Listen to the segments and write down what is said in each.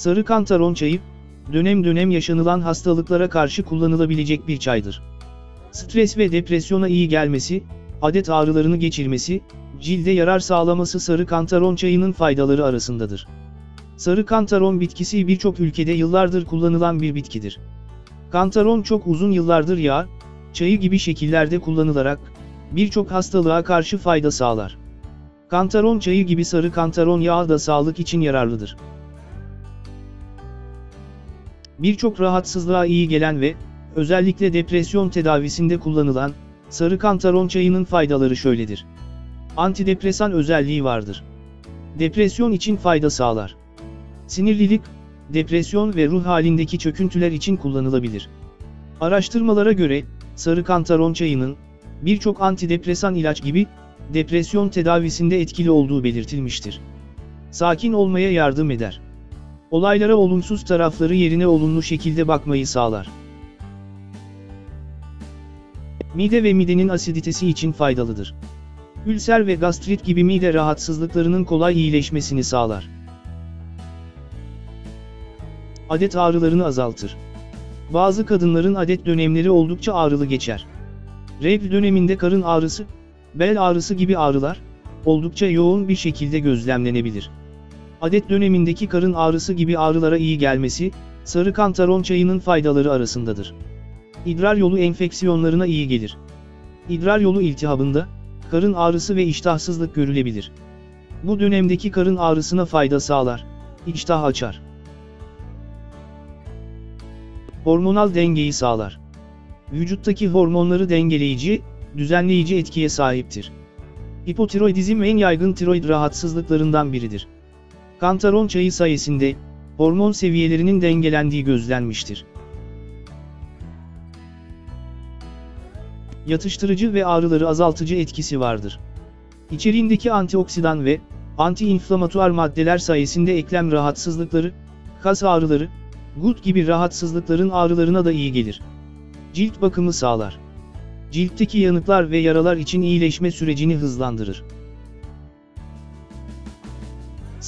Sarı kantaron çayı, dönem dönem yaşanılan hastalıklara karşı kullanılabilecek bir çaydır. Stres ve depresyona iyi gelmesi, adet ağrılarını geçirmesi, cilde yarar sağlaması sarı kantaron çayının faydaları arasındadır. Sarı kantaron bitkisi birçok ülkede yıllardır kullanılan bir bitkidir. Kantaron çok uzun yıllardır yağ, çayı gibi şekillerde kullanılarak, birçok hastalığa karşı fayda sağlar. Kantaron çayı gibi sarı kantaron yağı da sağlık için yararlıdır. Birçok rahatsızlığa iyi gelen ve, özellikle depresyon tedavisinde kullanılan, sarı kantaron çayının faydaları şöyledir. Antidepresan özelliği vardır. Depresyon için fayda sağlar. Sinirlilik, depresyon ve ruh halindeki çöküntüler için kullanılabilir. Araştırmalara göre, sarı kantaron çayının, birçok antidepresan ilaç gibi, depresyon tedavisinde etkili olduğu belirtilmiştir. Sakin olmaya yardım eder. Olaylara olumsuz tarafları yerine olumlu şekilde bakmayı sağlar. Mide ve midenin asiditesi için faydalıdır. Ülser ve gastrit gibi mide rahatsızlıklarının kolay iyileşmesini sağlar. Adet ağrılarını azaltır. Bazı kadınların adet dönemleri oldukça ağrılı geçer. Regl döneminde karın ağrısı, bel ağrısı gibi ağrılar, oldukça yoğun bir şekilde gözlemlenebilir. Adet dönemindeki karın ağrısı gibi ağrılara iyi gelmesi, sarı kantaron çayının faydaları arasındadır. İdrar yolu enfeksiyonlarına iyi gelir. İdrar yolu iltihabında, karın ağrısı ve iştahsızlık görülebilir. Bu dönemdeki karın ağrısına fayda sağlar, iştah açar. Hormonal dengeyi sağlar. Vücuttaki hormonları dengeleyici, düzenleyici etkiye sahiptir. Hipotiroidizm en yaygın tiroid rahatsızlıklarından biridir. Kantaron çayı sayesinde, hormon seviyelerinin dengelendiği gözlenmiştir. Yatıştırıcı ve ağrıları azaltıcı etkisi vardır. İçeriğindeki antioksidan ve antiinflamatuar maddeler sayesinde eklem rahatsızlıkları, kas ağrıları, gut gibi rahatsızlıkların ağrılarına da iyi gelir. Cilt bakımı sağlar. Ciltteki yanıklar ve yaralar için iyileşme sürecini hızlandırır.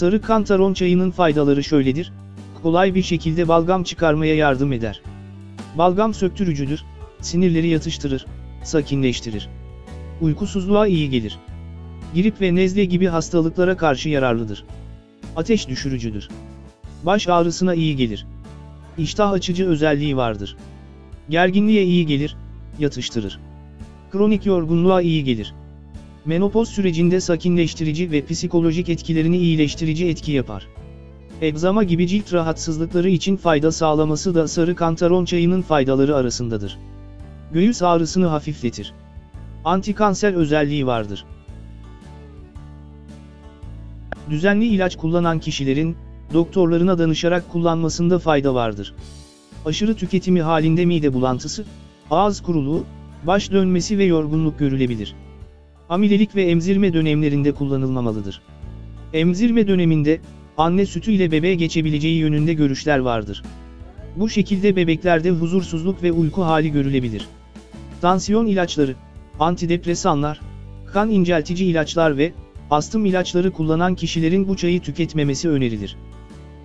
Sarı kantaron çayının faydaları şöyledir, kolay bir şekilde balgam çıkarmaya yardım eder. Balgam söktürücüdür, sinirleri yatıştırır, sakinleştirir. Uykusuzluğa iyi gelir. Grip ve nezle gibi hastalıklara karşı yararlıdır. Ateş düşürücüdür. Baş ağrısına iyi gelir. İştah açıcı özelliği vardır. Gerginliğe iyi gelir, yatıştırır. Kronik yorgunluğa iyi gelir. Menopoz sürecinde sakinleştirici ve psikolojik etkilerini iyileştirici etki yapar. Egzama gibi cilt rahatsızlıkları için fayda sağlaması da sarı kantaron çayının faydaları arasındadır. Göğüs ağrısını hafifletir. Antikanser özelliği vardır. Düzenli ilaç kullanan kişilerin, doktorlarına danışarak kullanmasında fayda vardır. Aşırı tüketimi halinde mide bulantısı, ağız kuruluğu, baş dönmesi ve yorgunluk görülebilir. Hamilelik ve emzirme dönemlerinde kullanılmamalıdır. Emzirme döneminde, anne sütü ile bebeğe geçebileceği yönünde görüşler vardır. Bu şekilde bebeklerde huzursuzluk ve uyku hali görülebilir. Tansiyon ilaçları, antidepresanlar, kan inceltici ilaçlar ve astım ilaçları kullanan kişilerin bu çayı tüketmemesi önerilir.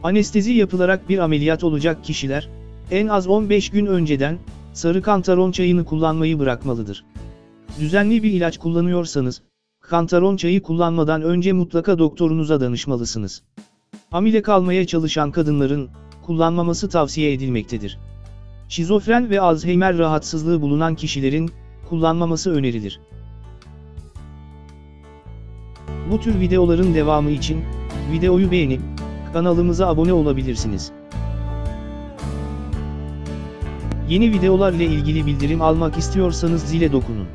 Anestezi yapılarak bir ameliyat olacak kişiler, en az 15 gün önceden, sarı kantaron çayını kullanmayı bırakmalıdır. Düzenli bir ilaç kullanıyorsanız, kantaron çayı kullanmadan önce mutlaka doktorunuza danışmalısınız. Hamile kalmaya çalışan kadınların, kullanmaması tavsiye edilmektedir. Şizofren ve Alzheimer rahatsızlığı bulunan kişilerin, kullanmaması önerilir. Bu tür videoların devamı için, videoyu beğenip, kanalımıza abone olabilirsiniz. Yeni videolar ile ilgili bildirim almak istiyorsanız zile dokunun.